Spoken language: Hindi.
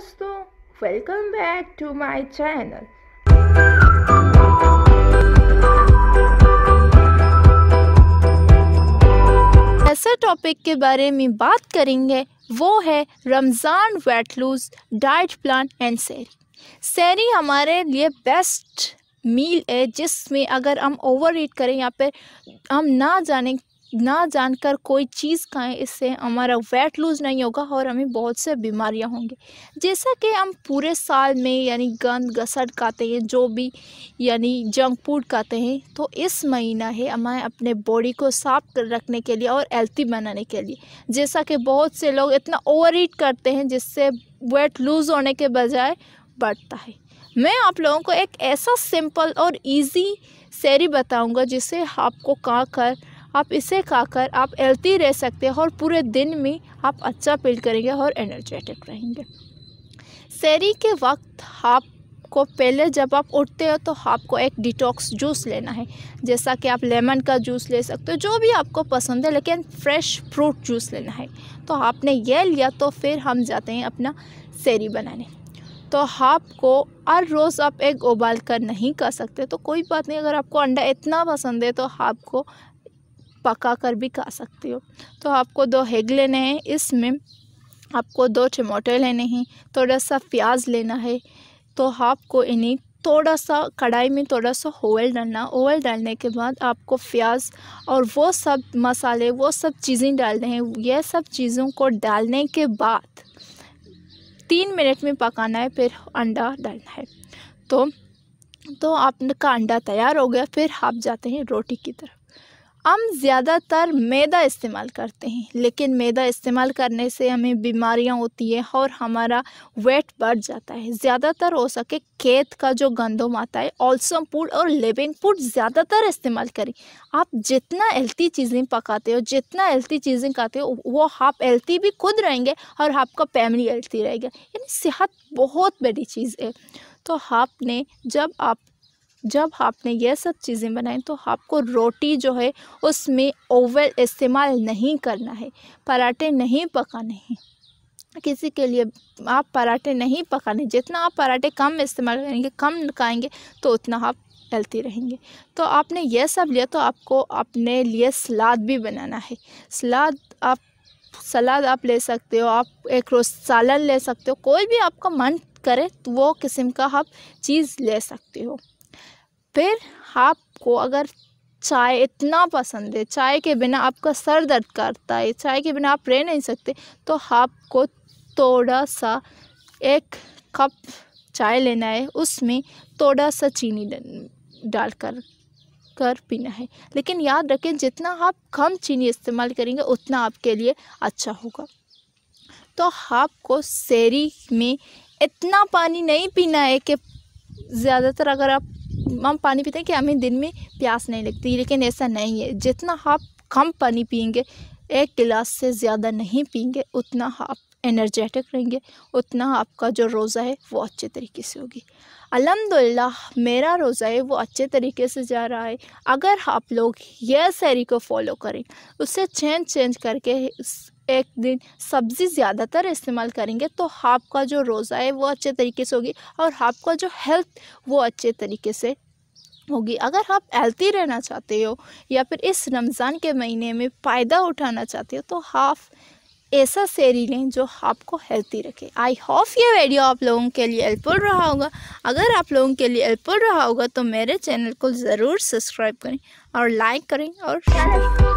दोस्तों welcome back to my channel ऐसा टॉपिक के बारे में बात करेंगे, वो है Ramzan weight lose diet plan and सैरी सैरी हमारे लिए बेस्ट मील है, जिसमें अगर हम ओवर ईट करें या फिर हम ना जाने ना जानकर कोई चीज़ खाएँ, इससे हमारा वेट लूज़ नहीं होगा और हमें बहुत से बीमारियाँ होंगी। जैसा कि हम पूरे साल में यानी गंद, गसट खाते हैं, जो भी यानी जंक फ़ूड खाते हैं तो इस महीना है हमें अपने बॉडी को साफ़ कर रखने के लिए और हेल्थी बनाने के लिए। जैसा कि बहुत से लोग इतना ओवर ईट करते हैं, जिससे वेट लूज़ होने के बजाय बढ़ता है। मैं आप लोगों को एक ऐसा सिंपल और इजी सैरी बताऊँगा, जिसे आपको कहाँ कर आप इसे खाकर आप हेल्थी रह सकते हैं और पूरे दिन में आप अच्छा फील करेंगे और एनर्जेटिक रहेंगे। सैरी के वक्त आपको पहले जब आप उठते हो तो आपको एक डिटॉक्स जूस लेना है, जैसा कि आप लेमन का जूस ले सकते हो, जो भी आपको पसंद है, लेकिन फ्रेश फ्रूट जूस लेना है। तो आपने ये लिया तो फिर हम जाते हैं अपना सैरी बनाने। तो आपको हर रोज़ आप एग उबाल कर नहीं कर सकते तो कोई बात नहीं, अगर आपको अंडा इतना पसंद है तो आपको पका कर भी खा सकते हो। तो आपको दो हेग लेने हैं, इसमें आपको दो टमाटर लेने हैं थोड़ा सा प्याज लेना है। तो आपको इन्हें थोड़ा सा कढ़ाई में थोड़ा सा ऑयल डालना ऑयल डालने के बाद आपको प्याज और वो सब मसाले, वो सब चीज़ें डालने हैं। ये सब चीज़ों को डालने के बाद तीन मिनट में पकाना है, फिर अंडा डालना है। तो तो आपका अंडा तैयार हो गया, फिर आप जाते हैं रोटी की तरफ़। हम ज़्यादातर मैदा इस्तेमाल करते हैं, लेकिन मैदा इस्तेमाल करने से हमें बीमारियाँ होती है और हमारा वेट बढ़ जाता है। ज़्यादातर हो सके खेत का जो गंदम आता है, ऑल्सम फ़ूड और लिविंग फ़ूड ज़्यादातर इस्तेमाल करें। आप जितना हेल्थी चीज़ें पकाते हो, जितना हेल्थी चीज़ें खाते हो, वो आप हेल्थी भी खुद रहेंगे और आपका फैमिली हेल्थी रहेगा। यानी सेहत बहुत बड़ी चीज़ है। तो आपने जब आप जब आपने यह सब चीज़ें बनाई तो आपको रोटी जो है उसमें ओवल इस्तेमाल नहीं करना है, पराठे नहीं पकाने हैं। किसी के लिए आप पराठे नहीं पकाने, जितना आप पराठे कम इस्तेमाल करेंगे, कम खाएँगे तो उतना आप हेल्थी रहेंगे। तो आपने यह सब लिया तो आपको अपने लिए सलाद भी बनाना है। सलाद आप सलाद आप ले सकते हो, आप एक रोज़ सालन ले सकते हो, कोई भी आपका मन करे तो वो किस्म का आप चीज़ ले सकते हो। फिर आपको अगर चाय इतना पसंद है, चाय के बिना आपका सर दर्द करता है, चाय के बिना आप रह नहीं सकते तो आपको थोड़ा सा एक कप चाय लेना है, उसमें थोड़ा सा चीनी डालकर कर कर पीना है। लेकिन याद रखें, जितना आप कम चीनी इस्तेमाल करेंगे, उतना आपके लिए अच्छा होगा। तो आपको शहरी में इतना पानी नहीं पीना है कि ज़्यादातर अगर आप हम पानी पीते हैं कि हमें दिन में प्यास नहीं लगती, लेकिन ऐसा नहीं है। जितना आप कम पानी पियेंगे, एक गिलास से ज़्यादा नहीं पियेंगे, उतना आप एनर्जेटिक रहेंगे, उतना आपका जो रोज़ा है वो अच्छे तरीके से होगी। अल्हम्दुलिल्लाह, मेरा रोज़ा है वो अच्छे तरीके से जा रहा है। अगर आप लोग यह सैरी को फॉलो करें उससे चेंज चेंज करके एक दिन सब्ज़ी ज़्यादातर इस्तेमाल करेंगे तो आपका जो रोज़ा है वो अच्छे तरीके से होगी और आपका जो हेल्थ वो अच्छे तरीके से होगी। अगर आप हेल्थी रहना चाहते हो या फिर इस रमज़ान के महीने में फ़ायदा उठाना चाहते हो तो हाफ़ ऐसा सेरी लें जो आपको हेल्थी रखे। आई होप ये वीडियो आप लोगों के लिए हेल्पफुल रहा होगा। अगर आप लोगों के लिए हेल्पफुल रहा होगा तो मेरे चैनल को ज़रूर सब्सक्राइब करें और लाइक करें और शेयर करें।